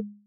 you